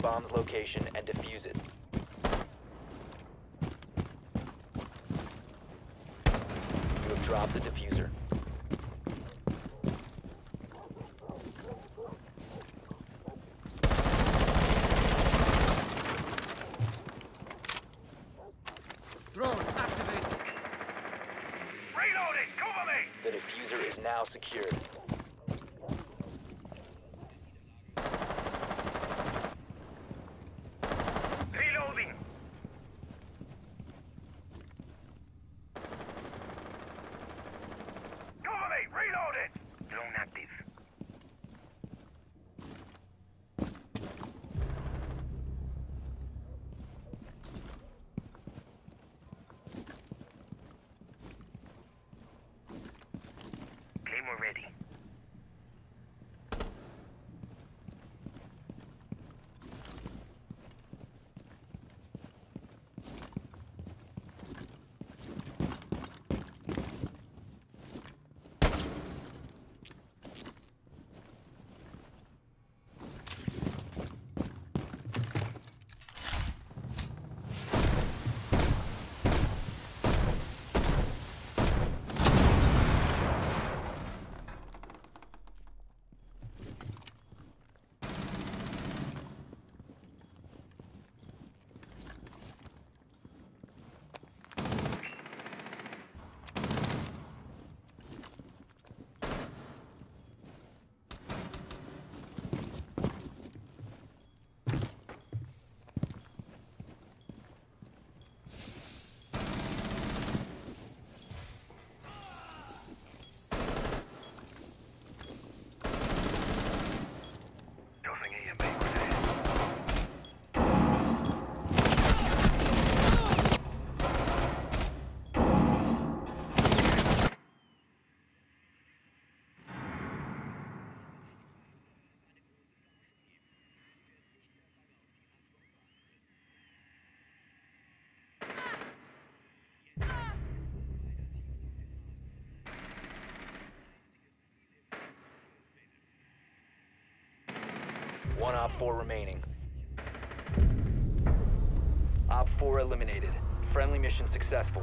bomb's location and defuse it. You have dropped the defuser. One OpFor remaining. Op 4 eliminated. Friendly mission successful.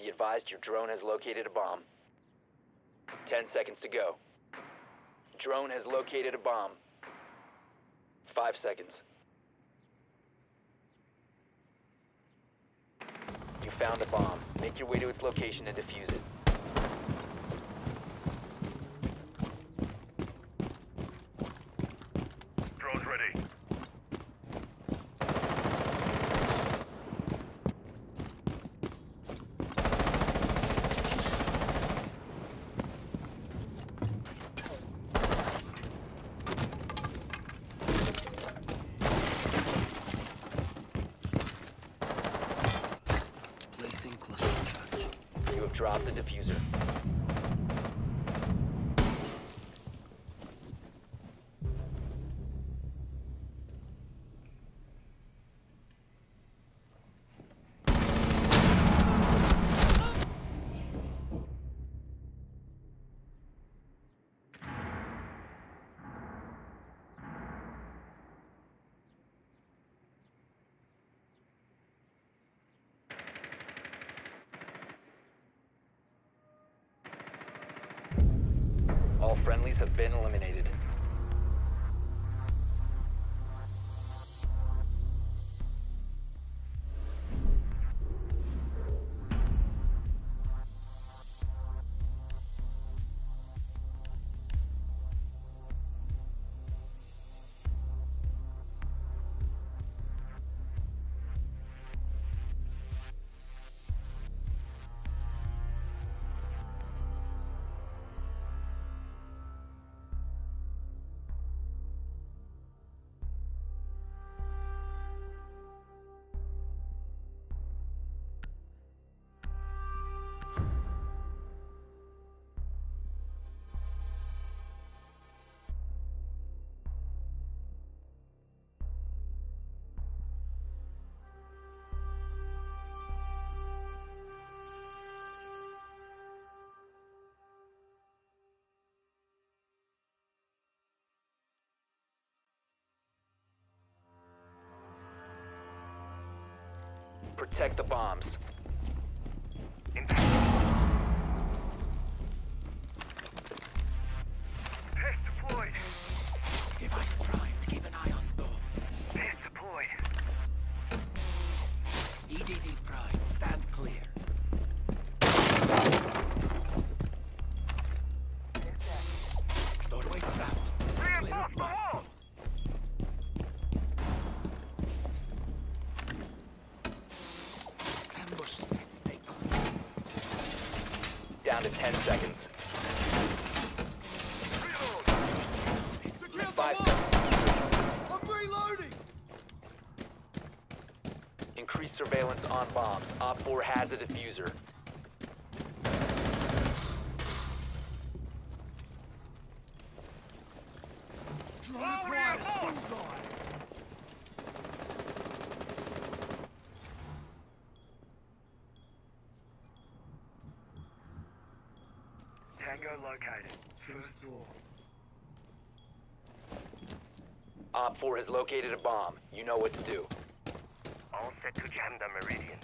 Be advised your drone has located a bomb. 10 seconds to go. Drone has located a bomb. 5 seconds. You found a bomb. Make your way to its location and defuse it. Drone's ready. Placing cluster charge. You have dropped the defuser. All friendlies have been eliminated. Protect the bombs. Down to 10 seconds. Five seconds. I'm reloading. Increase surveillance on bombs. OpFor has a defuser. Over here, hold. Tango located. First floor. OpFor has located a bomb. You know what to do. All set to jam the Meridian.